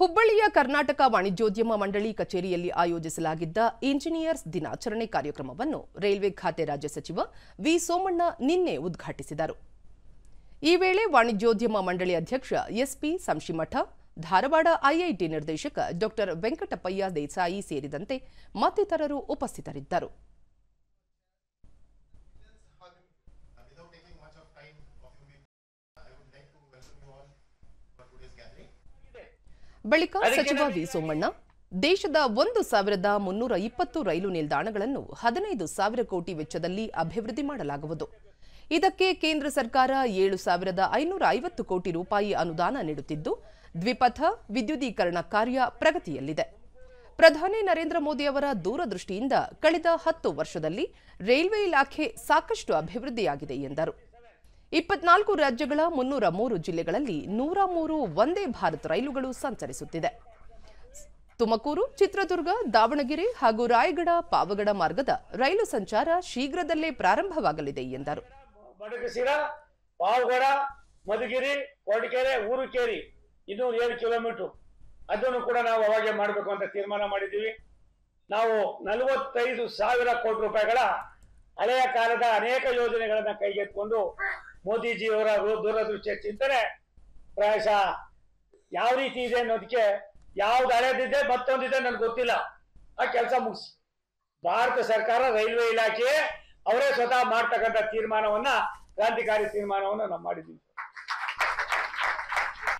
ಹುಬ್ಬಳ್ಳಿಯ ಕರ್ನಾಟಕ ವಾಣಿಜ್ಯೋದ್ಯಮ ಮಂಡಳಿ ಕಚೇರಿಯಲ್ಲಿ ಆಯೋಜಿಸಲಾಗಿದ್ದ ಇಂಜಿನಿಯರ್ಸ್ ದಿನಾಚರಣೆ ಕಾರ್ಯಕ್ರಮವನ್ನು ರೈಲ್ವೆ ಖಾತೆ ರಾಜ್ಯ ಸಚಿವ ವಿ ಸೋಮಣ್ಣ ನಿನ್ನೆ ಉದ್ಘಾಟಿಸಿದರು. ಈ ವೇಳೆ ವಾಣಿಜ್ಯೋದ್ಯಮ ಮಂಡಳಿ ಅಧ್ಯಕ್ಷ ಎಸ್ಪಿ ಸಂಶಿಮಠ, ಧಾರವಾಡ ಐಐಟಿ ನಿರ್ದೇಶಕ ಡಾಕ್ಟರ್ ವೆಂಕಟಪ್ಪಯ್ಯ ದೇಸಾಯಿ ಸೇರಿದಂತೆ ಮತ್ತಿತರರು ಉಪಸ್ಥಿತರಿದ್ದರು. ಬಳಿಕ ಸಚಿವ ವಿ ಸೋಮಣ್ಣ ದೇಶದ ಒಂದು ಸಾವಿರದ ಮುನ್ನೂರ ಇಪ್ಪತ್ತು ರೈಲು ನಿಲ್ದಾಣಗಳನ್ನು ಹದಿನೈದು ಸಾವಿರ ಕೋಟಿ ವೆಚ್ಚದಲ್ಲಿ ಅಭಿವೃದ್ಧಿ ಮಾಡಲಾಗುವುದು. ಇದಕ್ಕೆ ಕೇಂದ್ರ ಸರ್ಕಾರ ಏಳು ಸಾವಿರದ ಐನೂರ ಐವತ್ತು ಕೋಟಿ ರೂಪಾಯಿ ಅನುದಾನ ನೀಡುತ್ತಿದ್ದು ದ್ವಿಪಥ ವಿದ್ಯುದೀಕರಣ ಕಾರ್ಯ ಪ್ರಗತಿಯಲ್ಲಿದೆ. ಪ್ರಧಾನಿ ನರೇಂದ್ರ ಮೋದಿ ಅವರ ದೂರದೃಷ್ಟಿಯಿಂದ ಕಳೆದ ಹತ್ತು ವರ್ಷದಲ್ಲಿ ರೈಲ್ವೆ ಇಲಾಖೆ ಸಾಕಷ್ಟು ಅಭಿವೃದ್ಧಿಯಾಗಿದೆ ಎಂದರು. ಇಪ್ಪತ್ನಾಲ್ಕು ರಾಜ್ಯಗಳ ಮುನ್ನೂರ ಮೂರು ಜಿಲ್ಲೆಗಳಲ್ಲಿ ನೂರ ಮೂರು ವಂದೇ ಭಾರತ್ ರೈಲುಗಳು ಸಂಚರಿಸುತ್ತಿದೆ. ತುಮಕೂರು, ಚಿತ್ರದುರ್ಗ, ದಾವಣಗೆರೆ ಹಾಗೂ ರಾಯಗಡ, ಪಾವಗಡ ಮಾರ್ಗದ ರೈಲು ಸಂಚಾರ ಶೀಘ್ರದಲ್ಲೇ ಪ್ರಾರಂಭವಾಗಲಿದೆ ಎಂದರು. ಪಾವಗಡ, ಮಧುಗಿರಿ ಊರುಕೇರಿ ಇನ್ನೂರ ಏಳು ಕಿಲೋಮೀಟರ್. ಅದನ್ನು ಕೂಡ ನಾವು ಅವಾಗೆ ಮಾಡಬೇಕು ಅಂತ ತೀರ್ಮಾನ ಮಾಡಿದ್ದೀವಿ. ನಾವು ನಲವತ್ತೈದು ಸಾವಿರ ಕೋಟಿ ರೂಪಾಯಿಗಳ ಹಳೆಯ ಕಾಲದ ಅನೇಕ ಯೋಜನೆಗಳನ್ನ ಕೈಗೆತ್ಕೊಂಡು ಮೋದಿಜಿಯವರ ದೂರದೃಷ್ಟಿಯ ಚಿಂತನೆ ಪ್ರಾಯಶಃ ಯಾವ ರೀತಿ ಇದೆ ಅನ್ನೋದಕ್ಕೆ ಯಾವ್ದು ಹಳೇದಿದೆ ಮತ್ತೊಂದಿದೆ ನನ್ಗೆ ಗೊತ್ತಿಲ್ಲ. ಆ ಕೆಲಸ ಮುಗಿಸಿ. ಭಾರತ ಸರ್ಕಾರ ರೈಲ್ವೆ ಇಲಾಖೆ ಅವರೇ ಸ್ವತಃ ಮಾಡ್ತಕ್ಕಂಥ ತೀರ್ಮಾನವನ್ನ ಕ್ರಾಂತಿಕಾರಿ ತೀರ್ಮಾನವನ್ನು ನಾವು ಮಾಡಿದ್ದೀವಿ.